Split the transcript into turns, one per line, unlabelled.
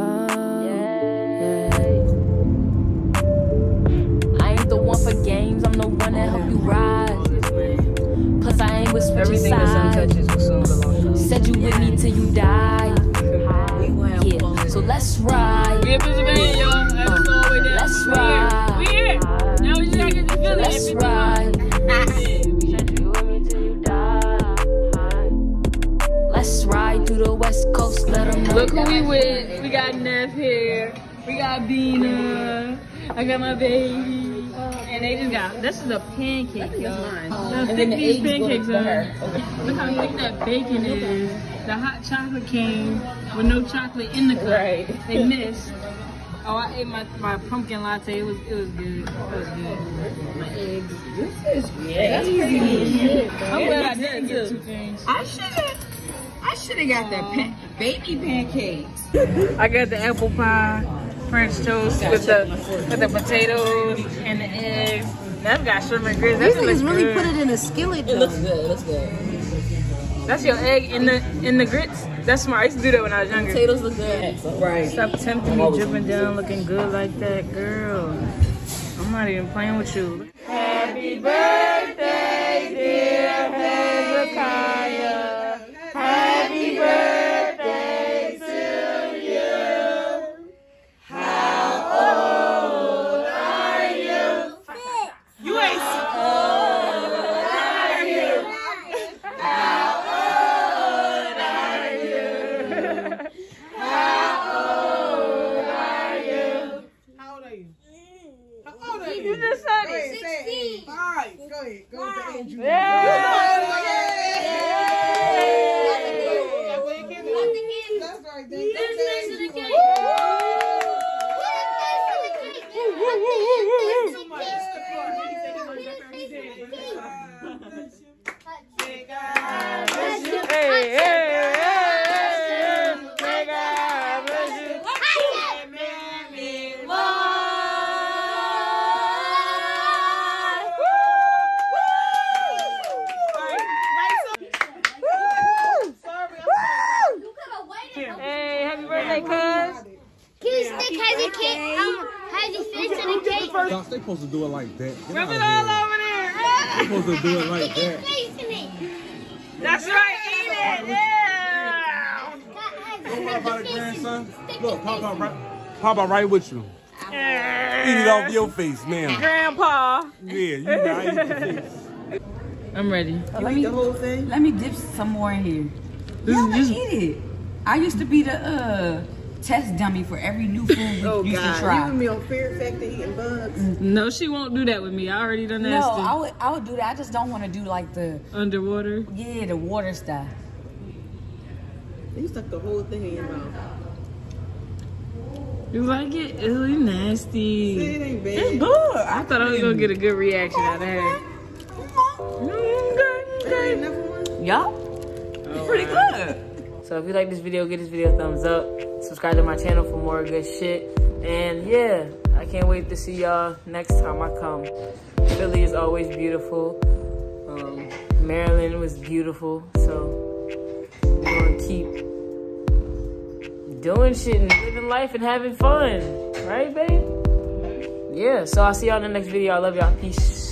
Oh, yeah. I ain't the one for games, I'm the one that help you rise. Plus, I ain't with switching
Everything the sun
sides.
touches will soon belong to.
Said you with me till you die. Yeah, so let's ride.
We in Pennsylvania, y'all. That's all the way down.
Let's ride.
here. We here. Now we just gotta get the feeling.
Let's ride.
Who we with. We got Nef here. We got Beena. I got my baby. And they just got, this is a pancake, y'all. Now stick these pancakes on. Look how thick that bacon is. The hot chocolate came with no chocolate in the cup.
Right.
They missed. Oh, I ate my, my pumpkin latte. It was it was good. It was good. My eggs.
This is yeah.
I'm glad I didn't get two things.
I should have. I should have got that pan- baby pancakes.
I got the apple pie, French toast with the with the potatoes and the eggs. Nef got shrimp and grits. That
These
shit looks
niggas really
good.
put it in a skillet though.
It looks good. It looks good.
That's your egg in the in the grits. That's smart. I used to do that when I was younger.
Potatoes look good. Right.
Stop tempting me, dripping down, looking good like that, girl. I'm not even playing with you. Happy birthday,
All right, go ahead. Go to Andrew.
Yeah.
That's right. Then go to Andrew.
Hey, hey, hey, may God bless you. Hey, happy birthday, cuz.
Can you stick Hezzy cake? Um, Hezzy fish in the cake?
Y'all, they supposed to do it like that. Get
Rub it all
here.
over there.
They supposed to do it like that.
Face in it.
That's right, eat it. Yeah.
Don't worry about it, grandson. Look, Papa right, Papa right with you. Eat it off your face, man.
Grandpa.
Yeah, you got it. Eat your face.
I'm ready.
Let me,
The whole thing.
let me dip some more in here. Y'all
This-
eat it. I used to be the uh, test dummy for every new food we
Oh
used to
God,
try.
you and me on Fear Factor eating bugs.
No, she won't do that with me. I already done that.
No,
that
I would I would do that. I just don't want to do like the
underwater.
yeah the water stuff.
You stuck the whole thing in your mouth.
You like it? Ew, you nasty.
See, it ain't bad.
It's good.
I thought I was gonna get a good reaction out of her. Mm, okay,
Ain't
okay.
never one.
Yup. It's pretty good.
So if you like this video, give this video a thumbs up. Subscribe to my channel for more good shit. And yeah, I can't wait to see y'all next time I come. Philly is always beautiful. Um, Maryland was beautiful. So we're gonna keep doing shit and living life and having fun. Right, babe? Yeah, so I'll see y'all in the next video. I love y'all. Peace.